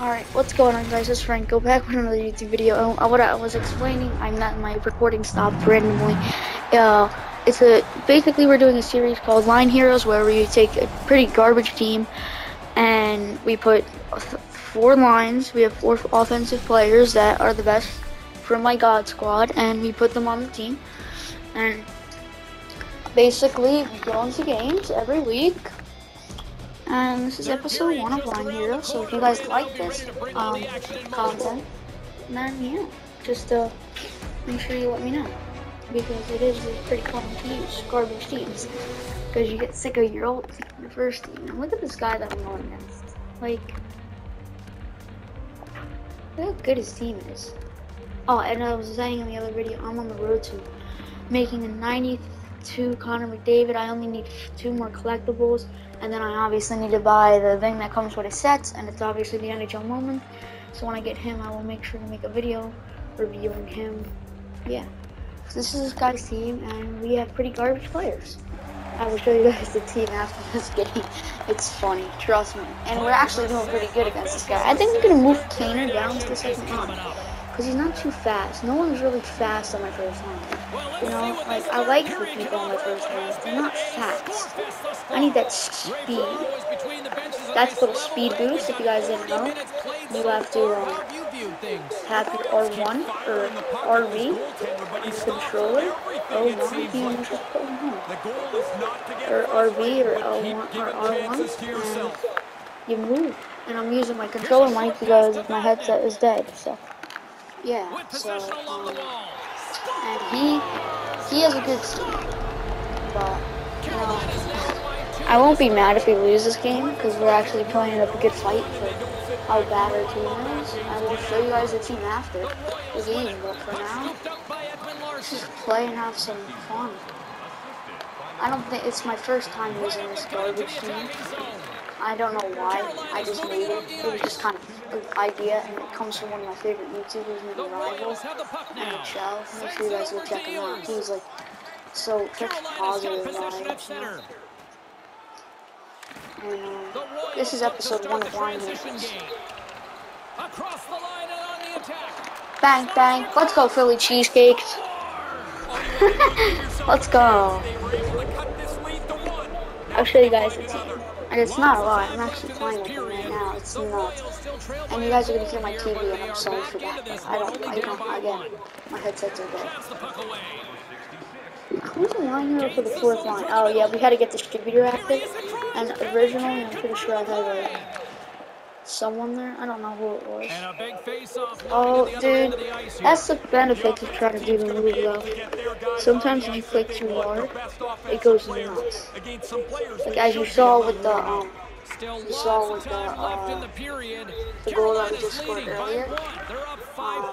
Alright, what's going on guys? It's Frank. Go back with another YouTube video. What I was explaining, I'm not my recording stopped randomly. Uh, it's a basically we're doing a series called Line Heroes where we take a pretty garbage team and we put four lines. We have four offensive players that are the best from my God Squad, and we put them on the team. And basically, we go into games every week and this is episode one of Line Hero. So if you guys like this um, content, then yeah, just uh, make sure you let me know because it is pretty fun to use garbage teams because you get sick of your old team, the first team. And look at this guy that I'm going against. Like, look how good his team is. Oh, and I was saying in the other video, I'm on the road to making a 92 Connor McDavid. I only need two more collectibles. And then I obviously need to buy the thing that comes with a set, and it's obviously the NHL moment. So when I get him, I will make sure to make a video reviewing him. Yeah. So this is this guy's team, and we have pretty garbage players. I will show you guys the team after this game. It's funny, trust me. And we're actually doing pretty good against this guy. I think going to move Kaner down to the second line. Because he's not too fast. No one's really fast on my first line. You know, like I like the people on the first line. They're not fast. I need that speed. That's little speed boost. If you guys didn't know, you have to um, have your R1 or RV controller. R1, you just put them home. Or RV or L1 or R1, and you move. And I'm using my controller mic because my headset is dead. So yeah. So um, and he he has a good team, but I won't be mad if we lose this game because we're actually playing up a good fight for how bad our team is. I will show you guys the team after the game, but for now, just play and have some fun. I don't think it's my first time using this garbage team. I don't know why. I just made it. It was just kind of idea, and it comes from one of my favorite YouTubers named Rival, and Shell. Make sure you guys go check him out. He's like so positive vibes. And uh, this is episode one of Line Bang, bang. Let's go, Philly cheesecakes. Let's go. I'll show you guys the team. And it's not a lot. I'm actually playing with them. It's not. And you guys are gonna hear my TV, and I'm sorry for that. I don't. I don't. Again, my headsets are dead. Who's the line here for the fourth line? Oh yeah, we had to get distributor active. And originally, I'm pretty sure I had a someone there. I don't know who it was. Oh, dude, that's the benefit of trying to do the move, though. Sometimes if you click too hard, it goes nuts. Like as you saw with the um, you saw with the uh, the goal that we just scored earlier. Uh,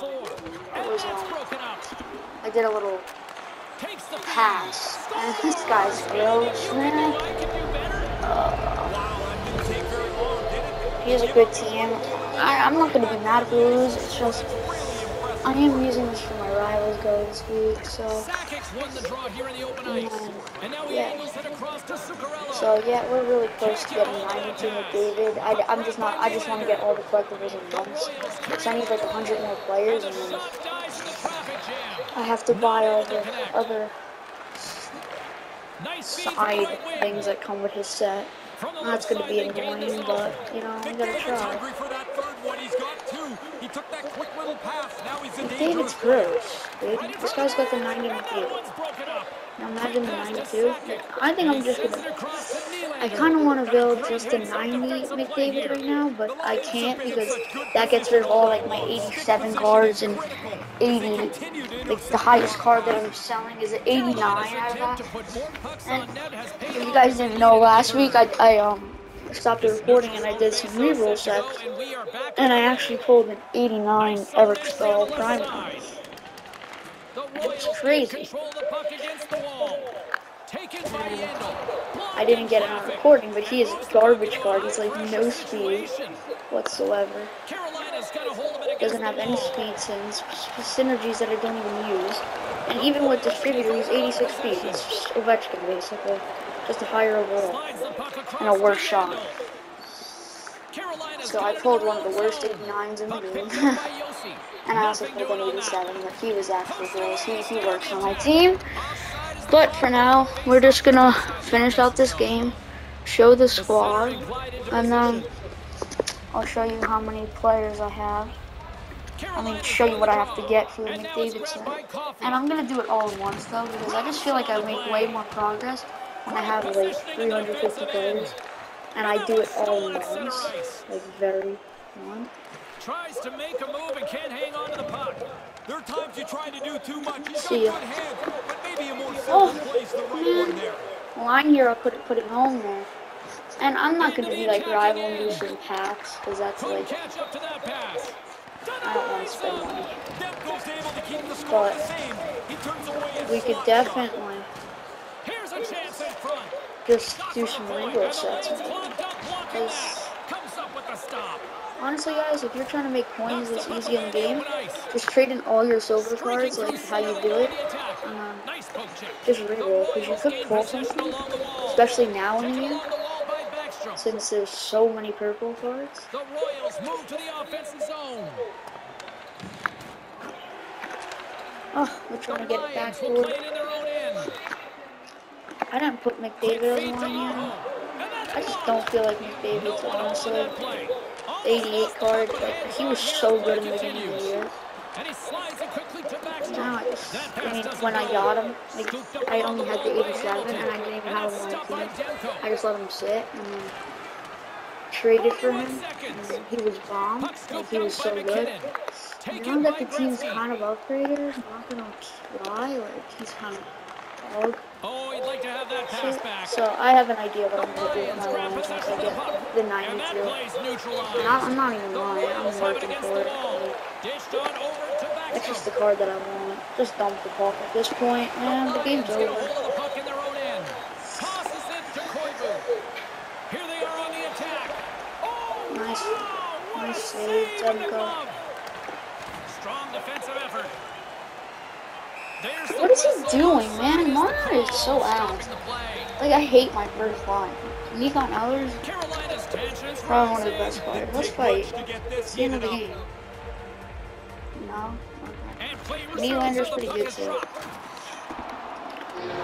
it was um, I did a little pass, and this guy's gross, man. Uh, he has a good team. I, am not going to be mad if we lose. It's just I am using this for my rivals go this week, so yeah. So yeah, we're really close to getting 92 McDavid. I, I'm just not. I just want to get all the collectibles at once. So I need like 100 more players, and then I have to buy all the other side things that come with his set. That's going to be annoying, but, you know, I'm going to try. David's gross, dude. This guy's got the 90. Now imagine the 92. I think I'm just gonna... I kind of want to build just a 90 McDavid right now, but I can't because that gets rid of all like my 87 cards and 80. Like the highest card that I'm selling is an 89 out of that. And if you guys didn't know, last week I, I um stopped the recording and I did some reroll checks, and I actually pulled an 89 Eric Staal Prime. It's crazy. I didn't get it on recording, but he is garbage card. He's like no speed whatsoever. Doesn't have any speed since synergies that I don't even use. And even with distributor, he's 86 speed. It's just Ovechkin basically. Just a higher overall. And a worse shot. So I pulled one of the worst 89s in the game. and I also pulled an 87, but he was actually gross. He, he works on my team. But for now, we're just gonna finish out this game, show the squad, and then I'll show you how many players I have. I mean, show you what I have to get for the McDavid. And I'm gonna do it all at once though, because I just feel like I make way more progress I have like 350 players, and I do it all at once, like very one. Tries to make a move and can't hang on to the puck. There are times you try to do too much. He's See ya. hands, but maybe a more Oh, simple the right hmm. one there. Line here, I couldn't put it home there. And I'm not gonna be like rival inducing packs, because that's like, catch up to that pass. I don't want to spend money. Demko's able to keep the score But the same. He turns away his We could definitely Here's a chance in front. Just do some rainbow sets. Honestly, guys, if you're trying to make coins this easy in the game, just trade in all your silver cards, like how you do it. Um, just reroll, because you could pull something, especially now in the game, since there's so many purple cards. The Royals move to the offensive zone. Oh, we're trying to get it back forward. play it in their own end. I didn't put McDavid on. I just don't feel like McDavid's honestly. 88 card, like, he was so good in the beginning of the year. Now I just, I mean, when I got him, like, I only had the 87 and I didn't even have him on my team. I just let him sit and then traded for him. And he was bomb, like, he was so good. Now that the team's kind of upgraded, I'm not gonna lie, like, he's kind of dog Oh, he'd like to have that pass back. So I have an idea what I'm gonna do with my lines once I the get the And that 92. play's neutralized. And I- I'm not even lying, I'm working for it. wall. Like, Dished on over to That's just the card that I want. Just dump the puck at this point, and the game's Lions get a over. hold of the puck in their own end. Tosses it to Koivu. Here they are on the attack. Oh, Nice. Nice save, save in the Demko. Strong defensive effort. What is he doing, man? is Marner is so Stopping ass. the play. Like, I hate my first line. Nikon tensions probably one of the best players. Let's fight. to It's the end of the game. No? Okay. And Nylander's resumes as the pretty good too.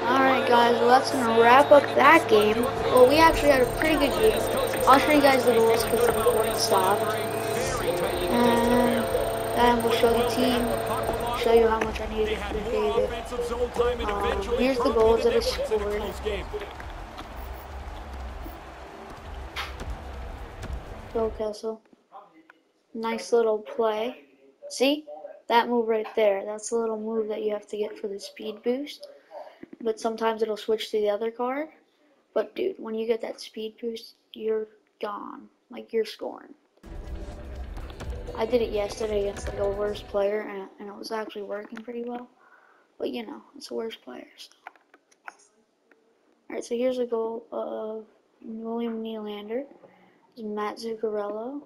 Alright guys, well that's gonna wrap up that game. Well, we actually had a pretty good game. I'll show you guys the goals because the recording stopped. And we'll show the team, show you how much I needed for more David. Um, here's the goals that I a scored. game. Kessel. Nice little play. See? That move right there. That's the little move that you have to get for the speed boost. But sometimes it'll switch to the other card. But dude, when you get that speed boost, you're gone. Like you're scoring. I did it yesterday against like a worse player and, and it was actually working pretty well. But you know, it's a worse player. So. Alright, so here's a goal of William Nylander. Matt Zuccarello.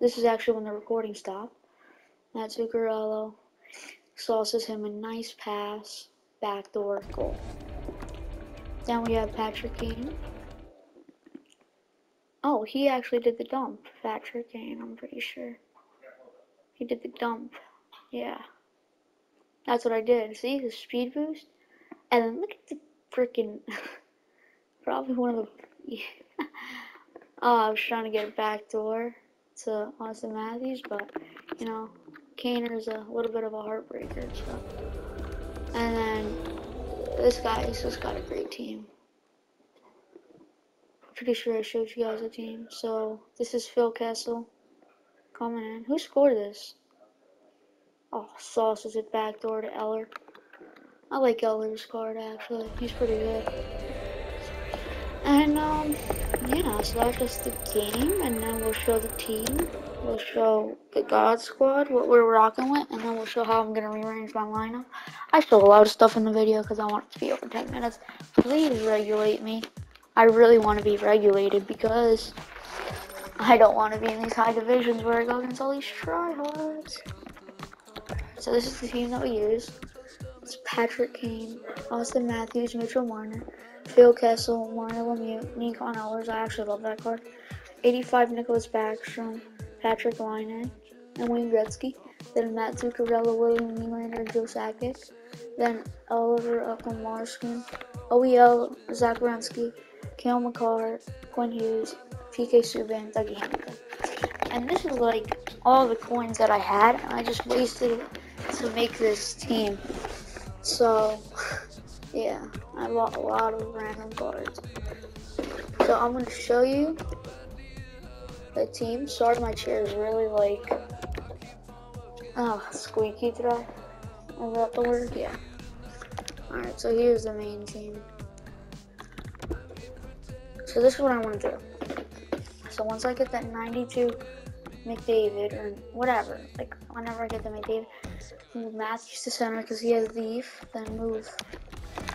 This is actually when the recording stopped. Matt Zuccarello sauces him a nice pass, backdoor goal. Then we have Patrick Kane. Oh, he actually did the dump. Patrick Kane, I'm pretty sure. He did the dump. Yeah. That's what I did. See the speed boost? And then look at the freaking. probably one of the. oh, I was trying to get a backdoor to Auston Matthews, but you know, Kaner's a little bit of a heartbreaker. So, and then this guy has just got a great team. Pretty sure I showed you guys a team. So this is Phil Kessel Who scored this? Oh, sauces it backdoor to Eller. I like Eller's card actually. He's pretty good. And um, yeah, so that's just the game, and then we'll show the team. We'll show the God Squad what we're rocking with, and then we'll show how I'm gonna rearrange my lineup. I show a lot of stuff in the video because I want it to be over 10 minutes. Please regulate me. I really want to be regulated because I don't want to be in these high divisions where I go against all these tryhards. So this is the team that we use. It's Patrick Kane, Auston Matthews, Mitchell Marner, Phil Kessel, Mario Lemieux, Nikolaj Ehlers. I actually love that card. 85 Nicklas Backstrom, Patrick Laine, and Wayne Gretzky. Then Matt Zuccarello, William Nylander, Joe Sakic. Then Oliver Ekman-Larsson, OEL, Zach Cale Makar, Quinn Hughes, PK Subban, Dougie Hamilton. And this is like all the coins that I had, and I just wasted it to make this team. So, yeah, I bought a lot of random cards. So I'm going to show you the team. Sorry, my chair is really like, oh, squeaky today. Is that the word? Yeah. Alright, so here's the main team. So this is what I want to do. So once I get that 92 McDavid or whatever, like whenever I get the McDavid, move Matthews to center because he has Leaf, then move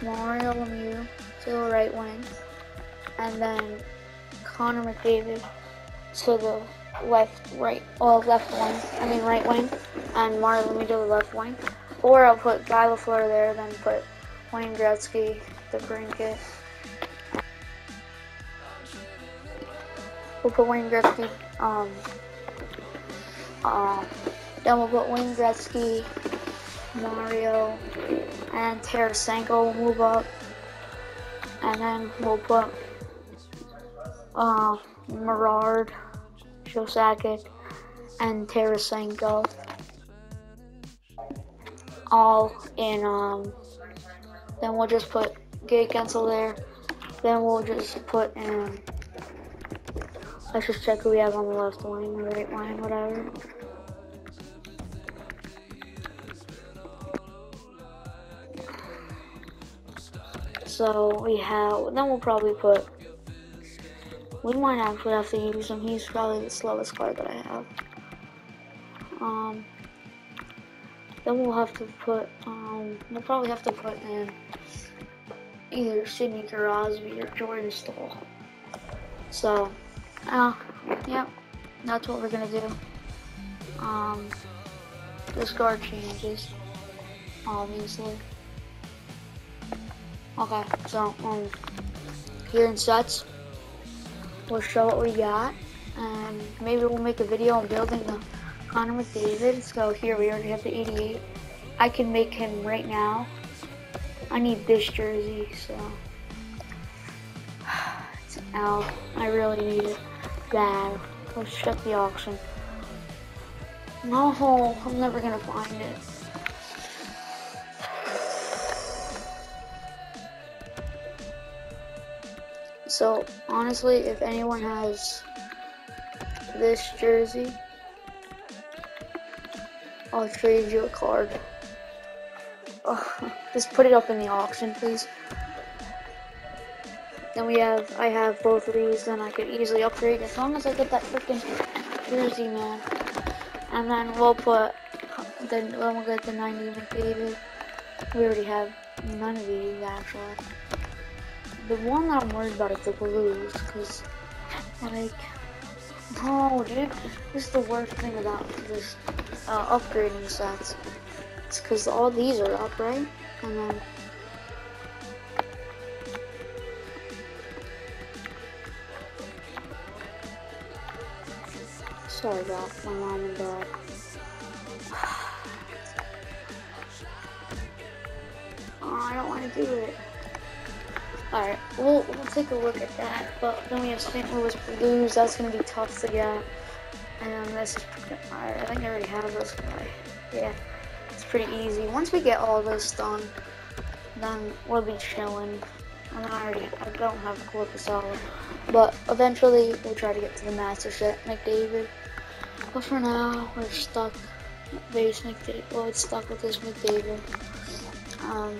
Mario Lemieux to the right wing, and then Connor McDavid to the left, right, oh, left wing, I mean right wing, and Mario Lemieux to the left wing. Or I'll put Guy Lafleur there, then put Wayne Gretzky, the Brinket. We'll put Wayne Gretzky, um, uh, then we'll put Wayne Gretzky, Mario, and Tarasenko will move up. And then we'll put, uh, Merard, Joe and Tarasenko all in um then we'll just put Gay Cancel there. Then we'll just put in let's just check who we have on the left line, the right line, whatever. So we have then we'll probably put we might actually have to use him. He's probably the slowest card that I have. Um then we'll have to put, um, we'll probably have to put in either Sidney Crosby or Jordan Staal. So, uh, yep, that's what we're gonna do. Um, this guard changes, obviously. Okay, so, um, here in sets, we'll show what we got, and maybe we'll make a video on building the Connor McDavid. So here we already have the 88. I can make him right now. I need this jersey, so L. I really need it bad. Let's check the auction. No, hole. I'm never gonna find it. So honestly, if anyone has this jersey, I'll trade you a card. Just put it up in the auction, please. Then we have, I have both of these, then I could easily upgrade as long as I get that freaking jersey, man. And then we'll put, then, we'll get the 90 McDavid. We already have none of these, actually. The one that I'm worried about is the blues, because, like, no, dude, this is the worst thing about this uh, upgrading sets. It's because all these are up, right? And then sorry about my mom and dad. oh, I don't want to do it. Alright, we'll, we'll take a look at that, but then we have St. Louis Blues, that's going to be tough to get. And this is, pretty I think I already have this guy. Yeah, it's pretty easy. Once we get all this done, then we'll be chilling. And I already, I don't have a clue solid. But eventually, we'll try to get to the master set, McDavid. But for now, we're stuck. Base McDavid, well, it's stuck with this McDavid. Um,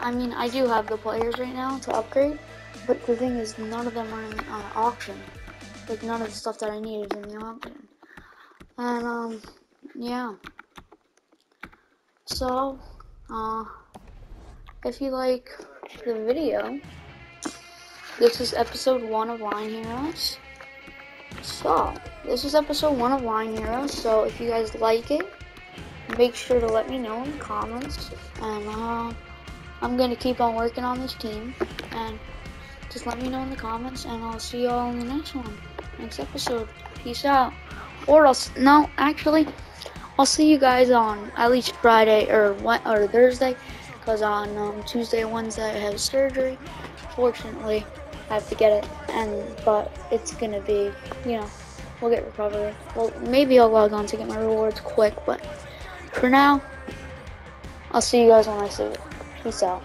I mean, I do have the players right now to upgrade, but the thing is, none of them are in uh, auction. Like, none of the stuff that I need is in the auction. And, um, yeah. So, uh, if you like the video, this is episode one of Line Heroes. So, this is episode one of Line Heroes, so if you guys like it, make sure to let me know in the comments, and, uh, I'm going to keep on working on this team. And just let me know in the comments, and I'll see you all in the next one, next episode. peace out. Or I'll no, actually, I'll see you guys on at least Friday or Wed- or Thursday, cause on um, Tuesday Wednesday I have surgery. Fortunately, I have to get it, and but it's gonna be, you know, we'll get recovery. Well, maybe I'll log on to get my rewards quick, but for now, I'll see you guys when I see you. Peace out.